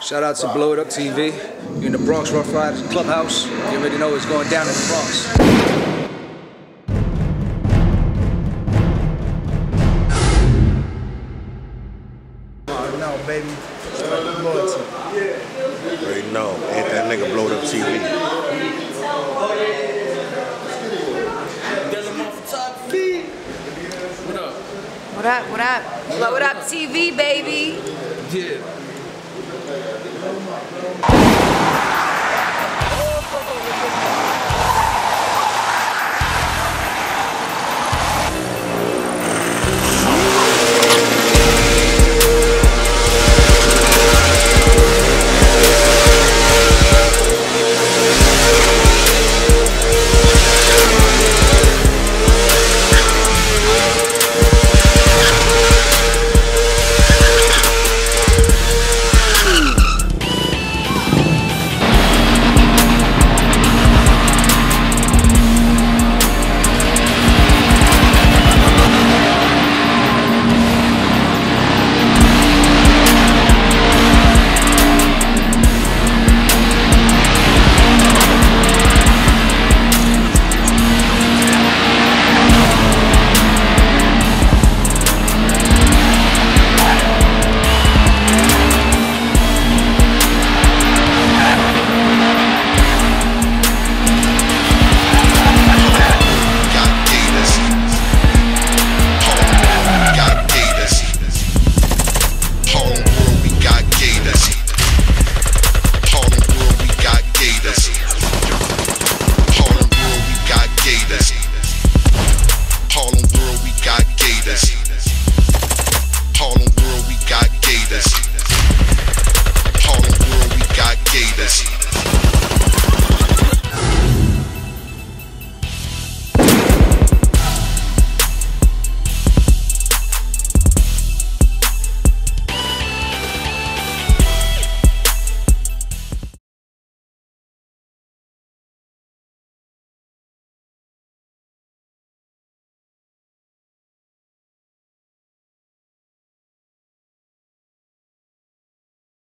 Shout out to Blow It Up TV. You're in the Bronx Ruff Ryders Clubhouse. You already know what's going down in the Bronx. No, baby. Shout out loyalty. Already know. Ain't that nigga blowed up TV. What up? What up? Blow it up TV, baby.